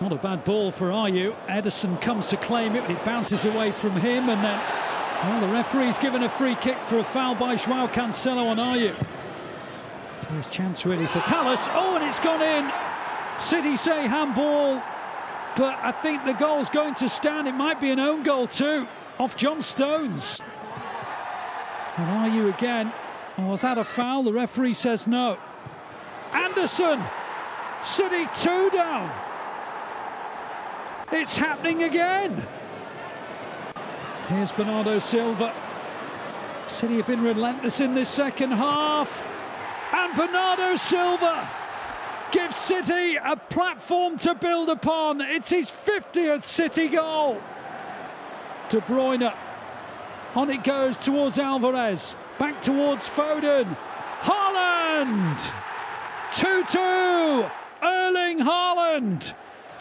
Not a bad ball for Ayew. Ederson comes to claim it, but it bounces away from him, and then well, the referee's given a free kick for a foul by Joao Cancelo on Ayew. There's chance really for Palace. Oh, and it's gone in. City say handball, but I think the goal's going to stand. It might be an own goal too, off John Stones. And Ayew again. Oh, was that a foul? The referee says no. Andersen, City two down. It's happening again. Here's Bernardo Silva. City have been relentless in this second half. And Bernardo Silva gives City a platform to build upon. It's his 50th City goal. De Bruyne. On it goes towards Alvarez. Back towards Foden. Haaland! 2 2. Erling Haaland.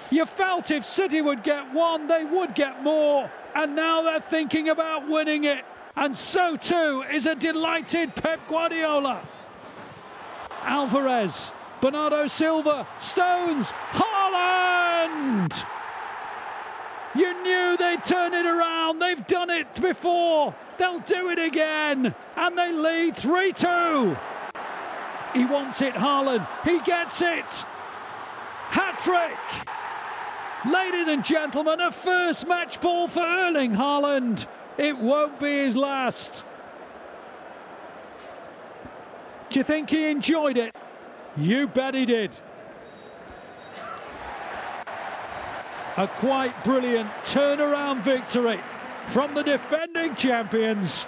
You felt if City would get one, they would get more. And now they're thinking about winning it. And so too is a delighted Pep Guardiola. Alvarez, Bernardo Silva, Stones, Haaland! You knew they'd turn it around. They've done it before. They'll do it again. And they lead 3 2. He wants it, Haaland. He gets it. Hat trick. Ladies and gentlemen, a first match ball for Erling Haaland. It won't be his last. Do you think he enjoyed it? You bet he did. A quite brilliant turnaround victory from the defending champions.